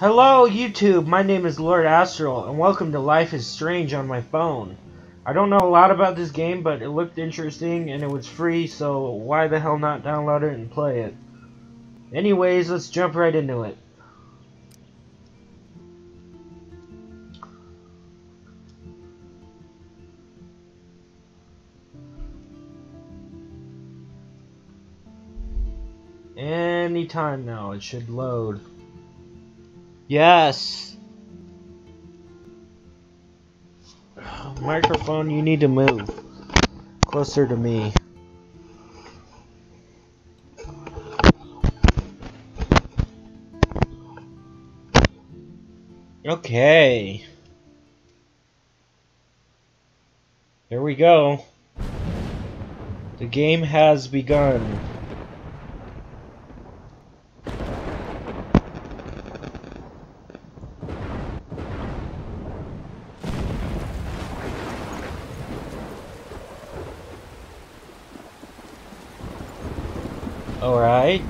Hello, YouTube. My name is Lord Astral, and welcome to Life is Strange on my phone. I don't know a lot about this game, but it looked interesting and it was free, so why the hell not download it and play it? Anyways, let's jump right into it. Anytime now, it should load. Yes! Microphone, you need to move closer to me. Okay. Here we go. The game has begun. Alright.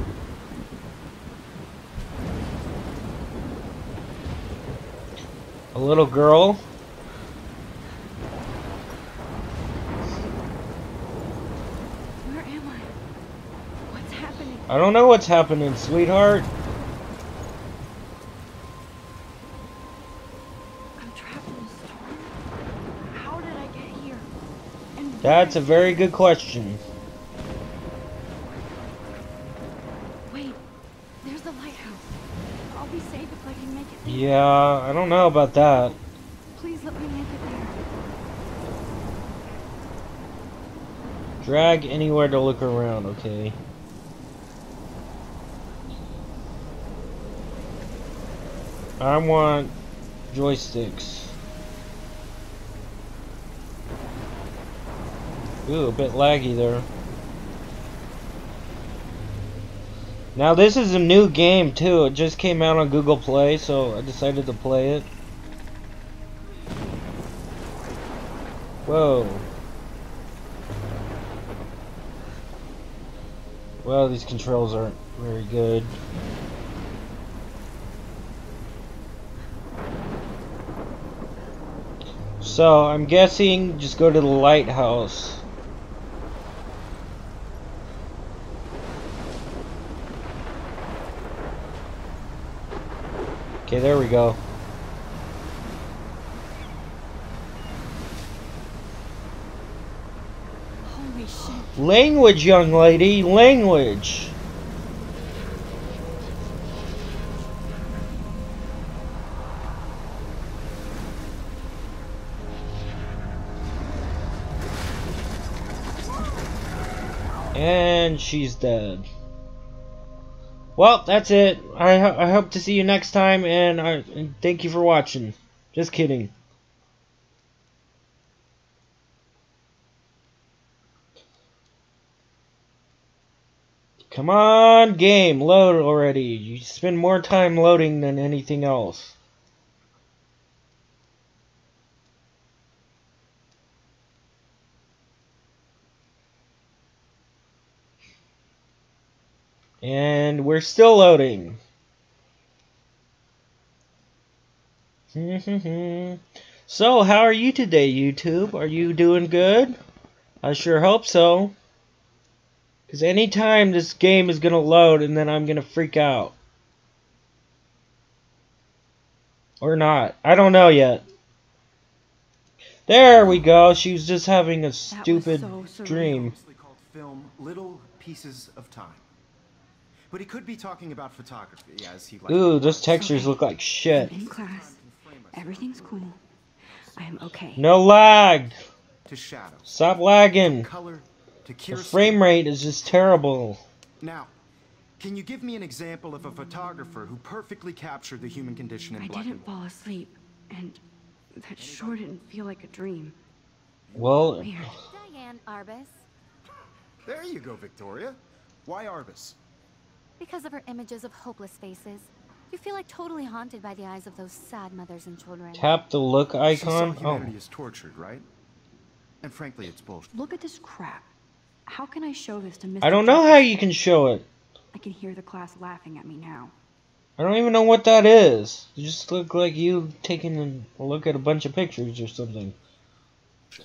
A little girl. Where am I? What's happening? I don't know what's happening, sweetheart. I'm trapped in a storm. How did I get here? And That's a very good question. I'll be if I can make it. there. Yeah, I don't know about that. Please let me make it there. Drag anywhere to look around, okay. I want joysticks. Ooh, a bit laggy there. Now this is a new game too. It just came out on Google Play, so I decided to play it. Whoa. Well, these controls aren't very good. So, I'm guessing just go to the lighthouse. Okay, there we go. Holy shit. Language, young lady, language. And she's dead. Well, that's it. I, ho- I hope to see you next time, and, I, and thank you for watching. Just kidding. Come on, game, load already. You spend more time loading than anything else. And we're still loading. so, how are you today, YouTube? Are you doing good? I sure hope so. Because anytime this game is going to load and then I'm going to freak out. Or not. I don't know yet. There we go. She was just having a stupid so dream. Called film Little Pieces of Time. But he could be talking about photography as he likes Ooh, those textures look like shit. In class. Everything's cool. I am okay. No lag. to shadows, Stop lagging. color to The frame rate is just terrible. Now, can you give me an example of a photographer who perfectly captured the human condition in I black didn't and fall asleep, and that sure didn't feel like a dream. Well, Weird. Diane Arbus, There you go, Victoria. Why Arbus? Because of her images of hopeless faces, you feel like totally haunted by the eyes of those sad mothers and children. tap the look She icon. saw Oh, humanity is tortured, right? And frankly, it's bullshit. Look at this crap. How can I show this to Mr. I don't know how you can show it. I can hear the class laughing at me now. I don't even know what that is. You just look like you taking a look at a bunch of pictures or something. Shh,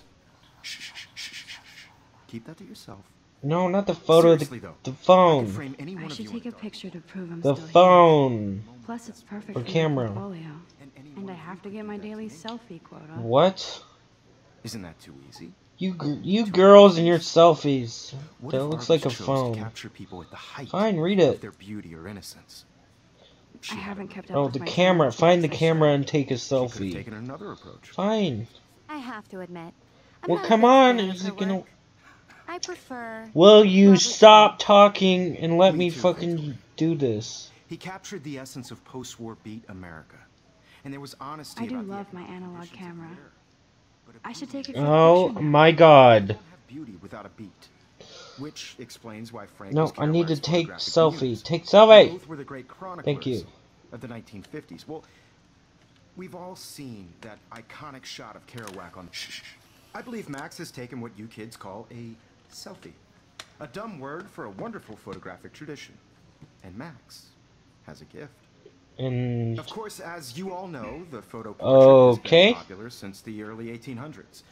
shh, shh, shh, shh, shh. Keep that to yourself. No, not the photo. The, though, the I phone. frame any one I should you take in a the picture to prove I'm The still here. phone. Plus, it's perfect for my camera. portfolio. And any And one I have to get my daily selfie quota. What? Isn't that too easy? You gr- you girls and your selfies. What That looks like a phone. Capture people at the height Fine, read of it. their beauty or innocence. She I haven't kept up Oh, the my camera. talents Find the camera and take a She could have selfie. taken another approach. Fine. I have to admit. I'm Well, not a come on. Is it gonna? Work. I prefer. Will you stop talking and let Me me too, fucking Victor. do this? He captured the essence of post-war beat America, and there was honesty I do about the love my analog camera. the era. But a I should take it for Oh now. my god. beauty without a beat, which explains why Frank No, I need to take photographic selfie. muse. Take They selfie. Both were the great chroniclers Thank you. of the 1950s. Well, we've all seen that iconic shot of Kerouac on. Shh, shh, shh. I believe Max has taken what you kids call a selfie, a dumb word for a wonderful photographic tradition, and Max has a gift. And Of course, as you all know, the photo portrait has Okay. been popular since the early 1800s.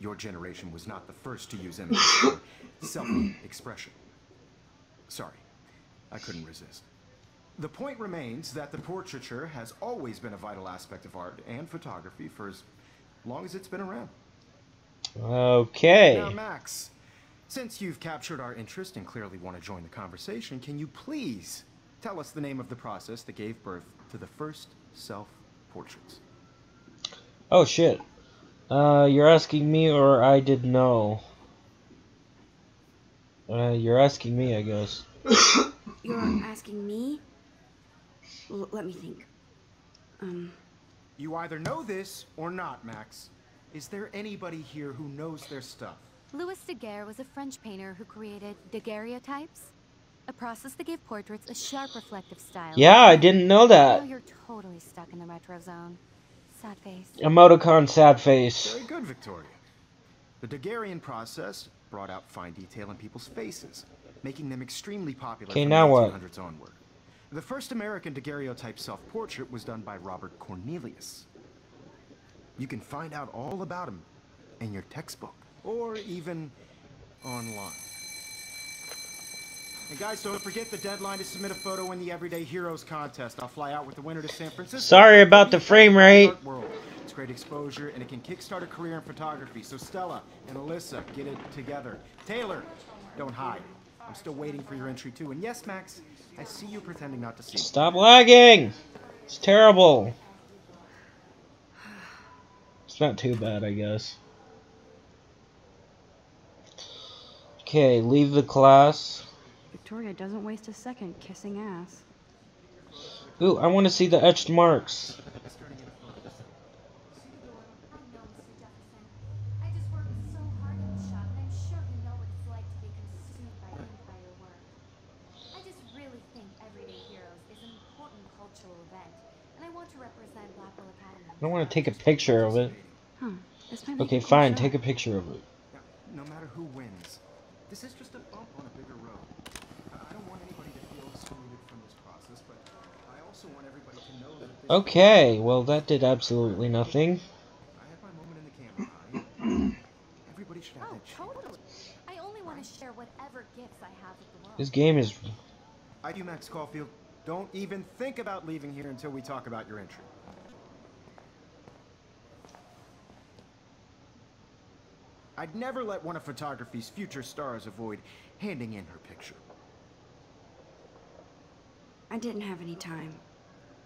Your generation was not the first to use images for self-expression. Sorry, I couldn't resist. The point remains that the portraiture has always been a vital aspect of art and photography for as long as it's been around. okay. Now, Max, since you've captured our interest and clearly want to join the conversation, can you please tell us the name of the process that gave birth to the first self-portraits? Oh shit. Uh, you're asking me or I did know. Uh, you're asking me, I guess. You're asking me? L- let me think. Um, You either know this or not, Max. Is there anybody here who knows their stuff? Louis Daguerre was a French painter who created daguerreotypes, a process that gave portraits a sharp reflective style. Yeah, I didn't know Now that. you're totally stuck in the retro zone. Sad face. Emoticon sad face. Very good, Victoria. The Daguerrean process brought out fine detail in people's faces, making them extremely popular Okay, from now the what? 1800s onward. The first American daguerreotype self-portrait was done by Robert Cornelius. You can find out all about him in your textbook, or even online. And guys, don't forget the deadline to submit a photo in the Everyday Heroes contest. I'll fly out with the winner to San Francisco. Sorry about the frame rate. It's great exposure, and it can kickstart a career in photography. So Stella and Alyssa, get it together. Taylor, don't hide. I'm still waiting for your entry too. And yes, Max, I see you pretending not to see. me. Stop lagging. It's terrible. It's not too bad, I guess. Okay, leave the class. Victoria doesn't waste a second kissing ass. Ooh, I want to see the etched marks. I know, Mr. Jefferson. I just worked so hard in the shop, and I'm sure you know what it's like to be consumed by ink by your work. I just really think Everyday Heroes is an important cultural event, and I want to represent Blackwell Academy. I don't want to take a picture of it. Huh. This might make Okay, fine, take a picture of it. Now, no matter who wins, this is just a bump on a bigger road. I I don't want anybody to feel excluded from this process, but I also want everybody to know that this Okay, well that did absolutely nothing. I had my moment in the camera. Everybody should have Oh, totally. I only want to share whatever gifts I have with the world. This game is I do, Max Caulfield. Don't even think about leaving here until we talk about your entry. I'd never let one of photography's future stars avoid handing in her picture. I didn't have any time.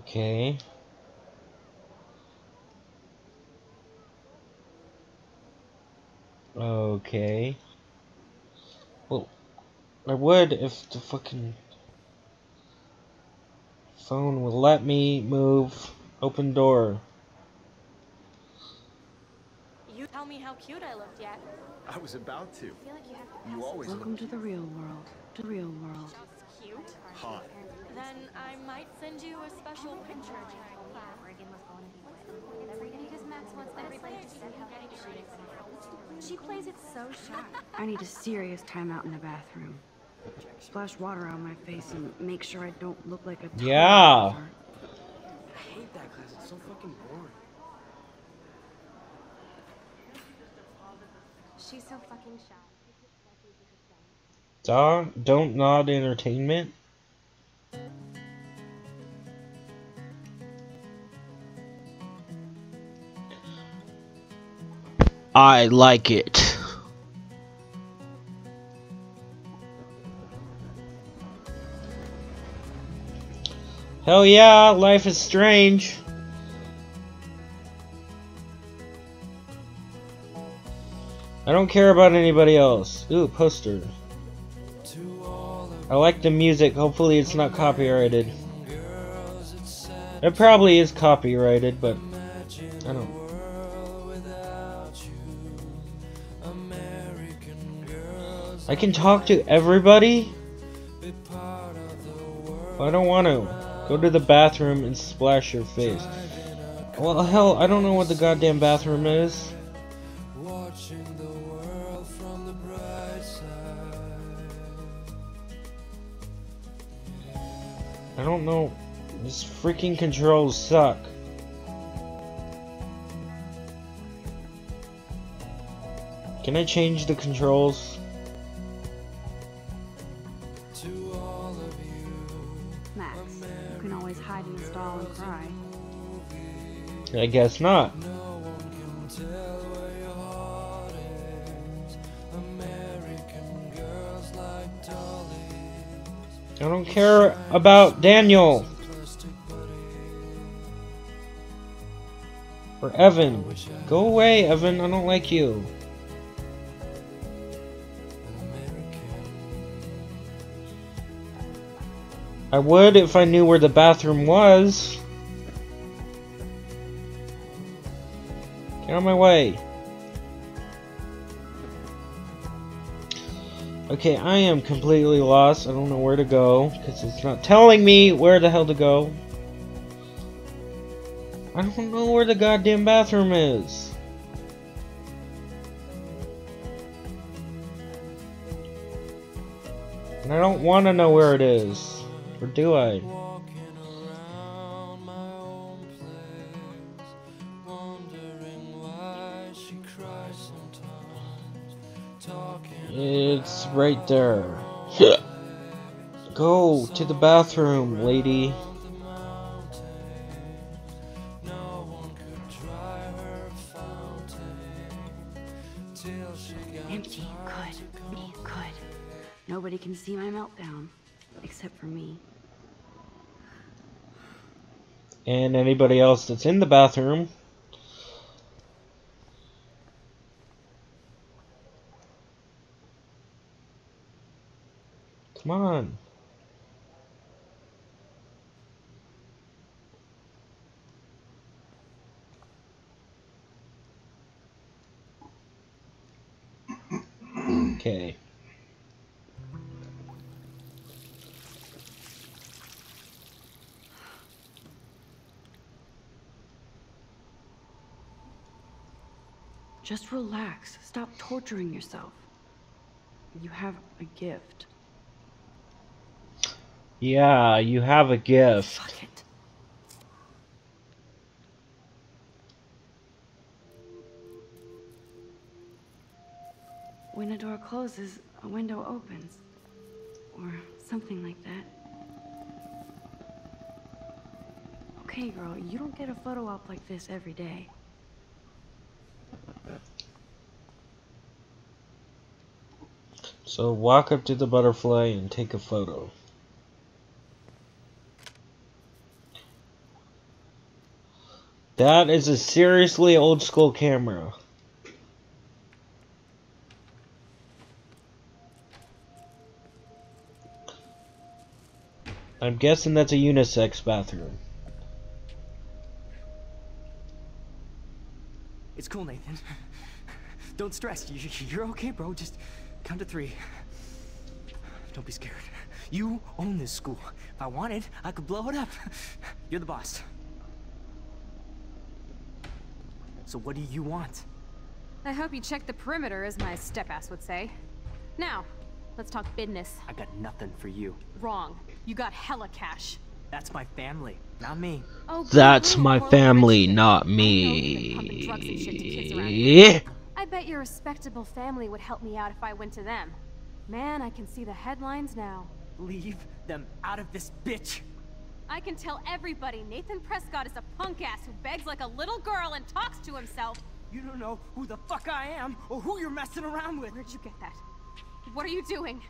Okay. Okay. Well, I would if the fucking. Phone will let me move. Open door. You tell me how cute I looked yet. I was about to. I feel like you have to You always Welcome look to the real world. To the real world. Just cute. hot. Then I might send you a special picture. Oregon was going to be with. Because Max wants everybody to see how she is. She plays it so shy. I need a serious timeout in the bathroom. Splash water on my face and make sure I don't look like a toddler. Yeah. I hate that class. It's so fucking boring. She's so fucking shy. Don't, don't nod entertainment. I like it. Hell yeah, life is strange. I don't care about anybody else. Ooh, poster. I like the music. Hopefully it's not copyrighted. It probably is copyrighted, but I don't. I can talk to everybody? I don't want to. Go to the bathroom and splash your face. Well, hell, I don't know what the goddamn bathroom is. I don't know. These freaking controls suck. Can I change the controls? Max, you can always hide in a stall and cry. I guess not. I don't care about Daniel. Or Evan. Go away, Evan. I don't like you. I would if I knew where the bathroom was. Get out of my way. Okay, I am completely lost. I don't know where to go because it's not telling me where the hell to go. I don't know where the goddamn bathroom is. And I don't want to know where it is. Or do I? It's right there. Go to the bathroom, lady. Empty. Good. Good. Nobody can see my meltdown. Except for me. And anybody else that's in the bathroom. On. Okay. Just relax. Stop torturing yourself. You have a gift. Yeah, you have a gift. Fuck it. When a door closes, a window opens. Or something like that. Okay, girl, you don't get a photo op like this every day. So walk up to the butterfly and take a photo. That is a seriously old school camera. I'm guessing that's a unisex bathroom. It's cool, Nathan. Don't stress. You, you're okay, bro. Just count to three. Don't be scared. You own this school. If I wanted, I could blow it up. You're the boss. So what do you want? I hope you checked the perimeter, as my step-ass would say. Now, let's talk business. I got nothing for you. Wrong. You got hella cash. That's my family, not me. Oh, That's my family, rich not kid. I know you've been pumping drugs and shit to kids around me. I bet your respectable family would help me out if I went to them. Man, I can see the headlines now. Leave them out of this bitch. I can tell everybody Nathan Prescott is a punk ass who begs like a little girl and talks to himself. You don't know who the fuck I am or who you're messing around with. Where'd you get that? What are you doing?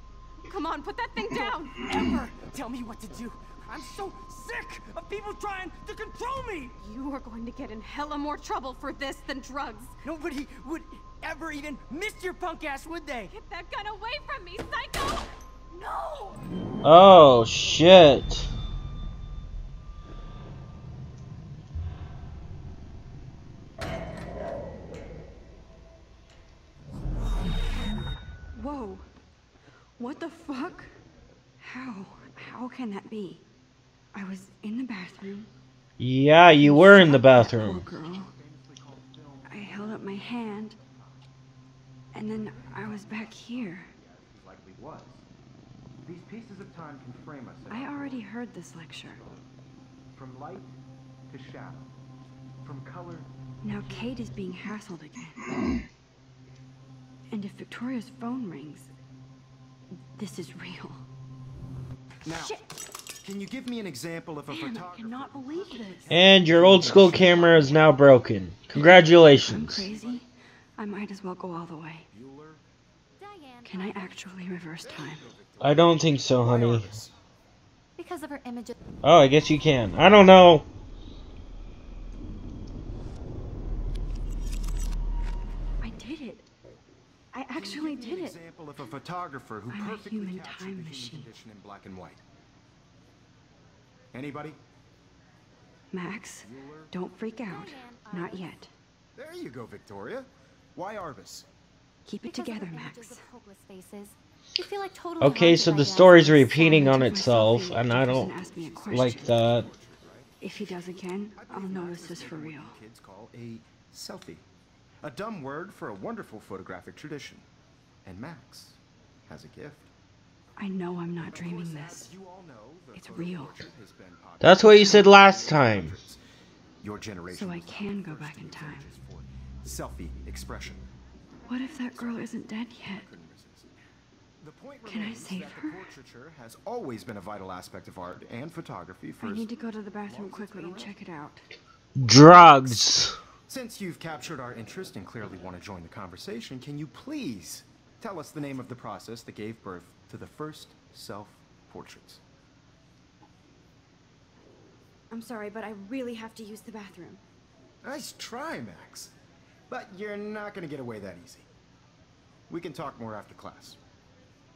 Come on, put that thing down! Ever tell me what to do. I'm so sick of people trying to control me. You are going to get in hella more trouble for this than drugs. Nobody would ever even miss your punk ass, would they? Get that gun away from me, psycho! No! Oh shit. What the fuck? How? How can that be? I was in the bathroom. Yeah, you were in the bathroom. Poor girl. I held up my hand. And then I was back here. These pieces of time can frame us I already heard this lecture. From light to shadow. From color Now Kate is being hassled again. and if Victoria's phone rings, this is real. Now, can you give me an example of a Damn, I cannot believe this. And your old school camera is now broken. Congratulations. I'm Congratulations. crazy. I might as well go all the way. Can I actually reverse time? I don't think so, honey. Because of her images. Oh, I guess you can. I don't know. I did it. I actually Give me did an it. example of a photographer who I'm a perfectly human captured time the machine. human condition in black and white. Anybody? Max, don't freak out. Not yet. There you go, Victoria. Why Arbus? Keep it Because together, Max. of hopeless faces. You feel like totally Okay, so the the story's repeating on itself, and I don't asked me a like that. If he does again, I'll notice this for real. Kids call a selfie. A dumb word for a wonderful photographic tradition. And Max has a gift. I know I'm not dreaming this. You all know It's real. portrait has been popular That's what you said last time. Your generation. So I can go back in time. Selfie expression. What if that girl isn't dead yet? The point Can I remains save her? The portraiture has always been a vital aspect of art and photography for I need to go to the bathroom quickly and check it out. Drugs. Since you've captured our interest and clearly want to join the conversation, can you please tell us the name of the process that gave birth to the first self-portraits? I'm sorry, but I really have to use the bathroom. Nice try, Max. But you're not going to get away that easy. We can talk more after class.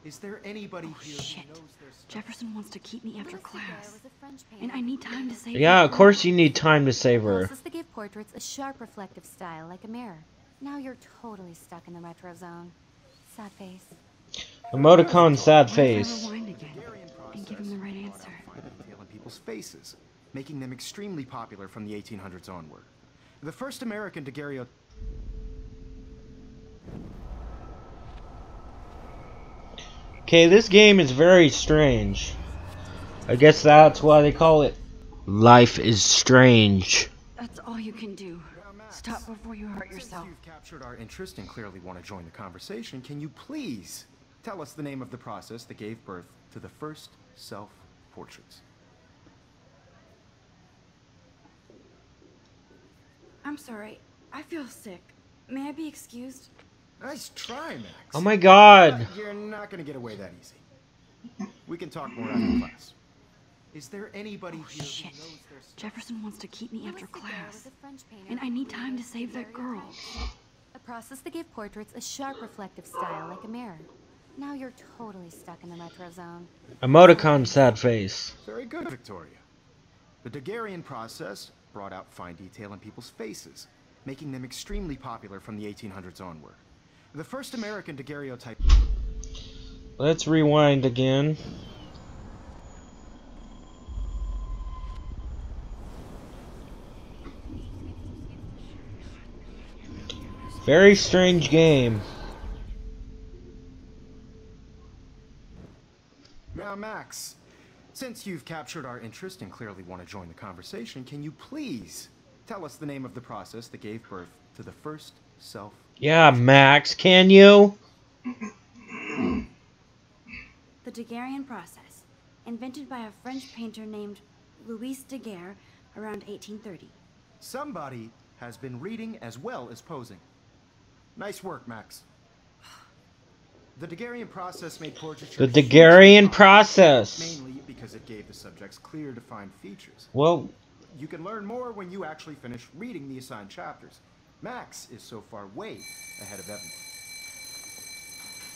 Is there anybody Oh, here shit. who knows their stuff? Jefferson wants to keep me after class. was a French And I need time to save Yeah, that of course you need time to save her. Process that gave portraits a sharp reflective style like a mirror. Now you're totally stuck in the retro zone. Sad face. Emoticon sad What if I face. rewind again and give him the right answer? Fine detail in people's faces, making them extremely popular from the 1800s onward. The first American daguerreotype Okay, this game is very strange. I guess that's why they call it Life is Strange. That's all you can do. Stop before you hurt Since yourself. you've captured our interest and clearly want to join the conversation, can you please tell us the name of the process that gave birth to the first self-portraits? I'm sorry. I feel sick. May I be excused? Nice try, Max. Oh my god. You're not going to get away that easy. We can talk more after class. Is there anybody Oh here shit. who knows their? Jefferson wants to keep me after class. a French painter And I need time to save that girl. A process that gave portraits a sharp reflective style like a mirror. Now you're totally stuck in the retro zone. Emoticon sad face. Very good, Victoria. The Daguerrean process brought out fine detail in people's faces, making them extremely popular from the 1800s onward. The first American daguerreotype Let's rewind again. Very strange game. Now, Max, since you've captured our interest and clearly want to join the conversation, can you please tell us the name of the process that gave birth to the first self? Yeah, Max, can you? The Daguerrean process, invented by a French painter named Louis Daguerre around 1830. Somebody has been reading as well as posing. Nice work, Max. The Daguerrean process made portraiture The Daguerrean process. Mainly because it gave the subjects clear, defined features. Well, You can learn more when you actually finish reading the assigned chapters. Max is so far way ahead of everyone.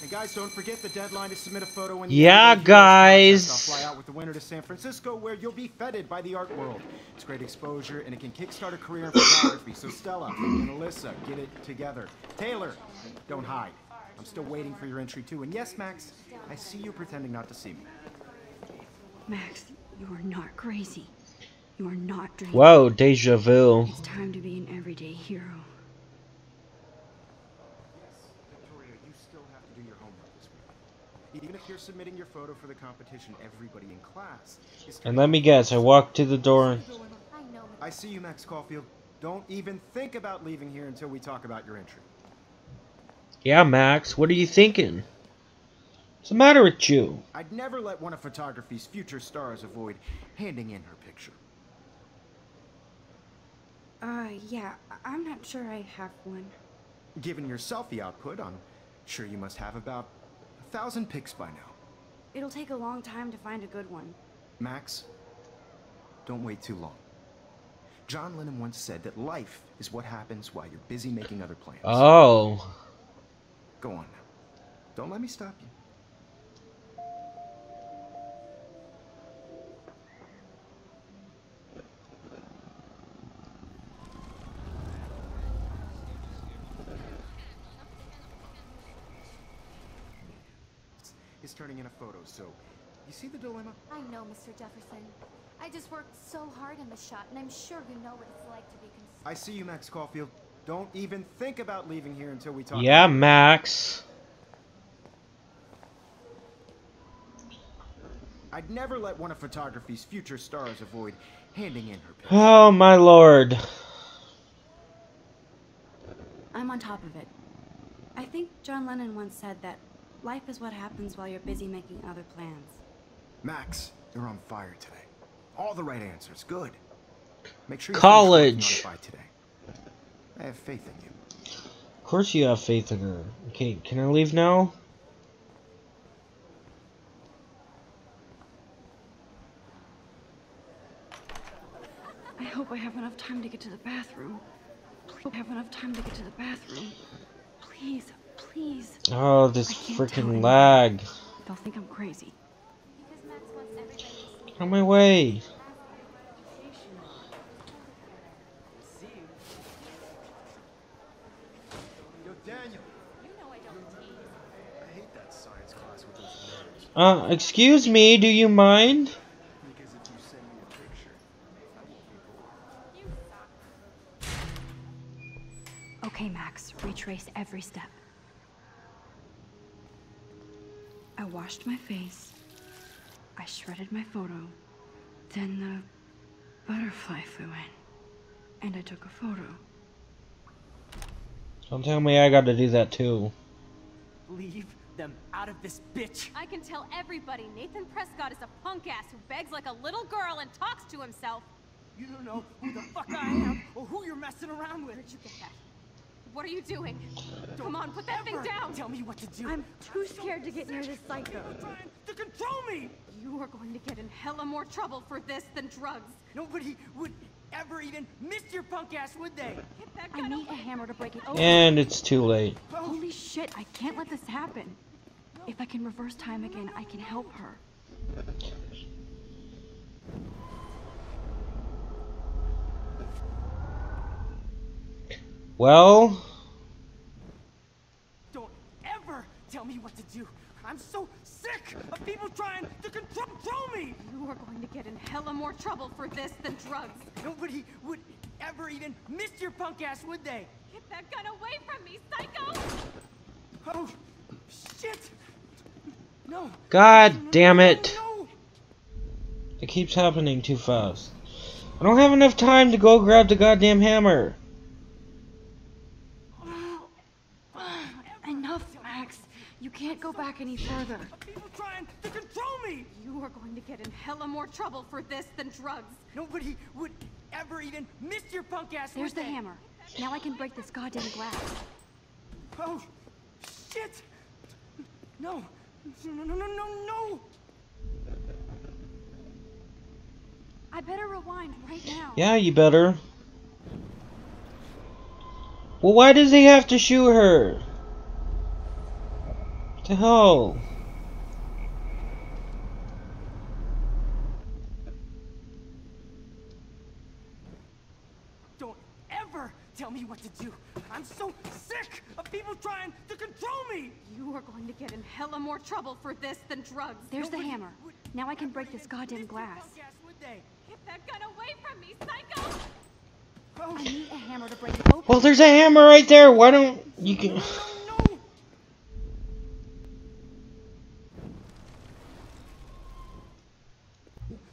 And guys, don't forget the deadline to submit a photo when the Yeah, Everyday guys. I'll fly out with the winner to San Francisco, where you'll be feted by the art world. It's great exposure, and it can kickstart a career in photography. So Stella and Alyssa, get it together. Taylor, don't hide. I'm still waiting for your entry too. And yes, Max, I see you pretending not to see me. Max, you are not crazy. You are not dreaming. whoa, deja vu. It's time to be an everyday hero. Victoria, you still have to do your homework this week. Even if you're submitting your photo for the competition, everybody in class is. And let me guess, I walked to the door. I. I see you, Max Caulfield. Don't even think about leaving here until we talk about your entry. Yeah, Max, what are you thinking? What's the matter with you? I'd never let one of photography's future stars avoid handing in her picture. Uh, yeah, I- I'm not sure I have one. Given your selfie output, I'm sure you must have about a thousand pics by now. It'll take a long time to find a good one. Max, don't wait too long. John Lennon once said that life is what happens while you're busy making other plans. Oh. Go on now. Don't let me stop you. Is turning in a photo, so you see the dilemma? I know, Mr. Jefferson. I just worked so hard on the shot, and I'm sure you know what it's like to be consumed. I see you, Max Caulfield. Don't even think about leaving here until we talk. Yeah, Max. I'd never let one of photography's future stars avoid handing in her picture. Oh, my lord. I'm on top of it. I think John Lennon once said that life is what happens while you're busy making other plans. Max, you're on fire today. All the right answers. Good. Make sure you College. finish working on it by today. I have faith in you. Of course you have faith in her. Okay, can I leave now? I hope I have enough time to get to the bathroom. Please have enough time to get to the bathroom. Please, please. Oh, this I can't tell freaking anyone. lag. They'll think I'm crazy. Because Max wants everybody to see On my way. Yo, Daniel. You know I don't tease. I hate that science class with those nerds. Uh, excuse me, do you mind? Face. I shredded my photo. Then the butterfly flew in. And I took a photo. Don't tell me I gotta do that too. Leave them out of this bitch. I can tell everybody Nathan Prescott is a punk ass who begs like a little girl and talks to himself. You don't know who the fuck I am or who you're messing around with. Where'd you get that? What are you doing? Come on, put that thing down! Tell me what to do. I'm too scared to get near this psycho. You're trying to control me. You are going to get in hella more trouble for this than drugs. Nobody would ever even miss your punk ass, would they? I need a hammer to break it open. And it's too late. Holy shit, I can't let this happen. If I can reverse time again, I can help her. Well, Don't ever tell me what to do. I'm so sick of people trying to control, control me. You are going to get in hella more trouble for this than drugs. Nobody would ever even miss your punk ass, would they? Get that gun away from me, psycho! Oh, shit! No. god damn it. No. It keeps happening too fast. I don't have enough time to go grab the goddamn hammer. Enough, Max. You can't go back any further. People trying to control me. You are going to get in hella more trouble for this than drugs. Nobody would ever even miss your punk ass. There's the hammer. Now I can break this goddamn glass. Oh, shit! No, no, no, no, no, no! I better rewind right now. Yeah, you better. Well, why does he have to shoot her? What the hell? Don't ever tell me what to do. I'm so sick of people trying to control me. You are going to get in hella more trouble for this than drugs. There's the hammer. would Now I can break this goddamn glass. punk ass, would they? Get that gun away from me, psycho! Oh, I need a hammer to break it open. Well, there's a hammer right there. Why don't you can? no, no.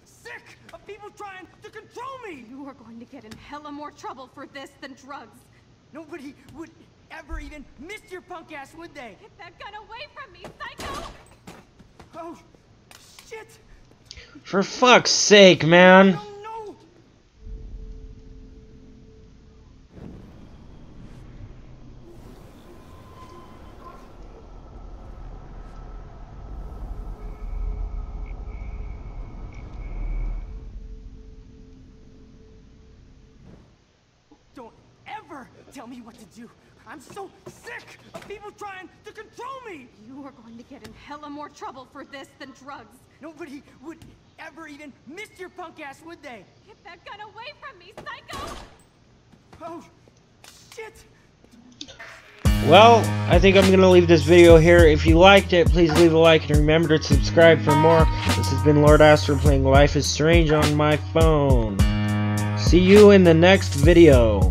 Sick of people trying to control me. You are going to get in hella more trouble for this than drugs. Nobody would ever even miss your punk ass, would they? Get that gun away from me, psycho! Oh, shit! For fuck's sake, man. Ever tell me what to do. I'm so sick of people trying to control me. You are going to get in hella more trouble for this than drugs. Nobody would ever even miss your punk ass, would they? Get that gun away from me, psycho! Oh, shit! Well, I think I'm gonna leave this video here. If you liked it, please leave a like and remember to subscribe for more. This has been Lord Astral playing Life is Strange on my phone. See you in the next video.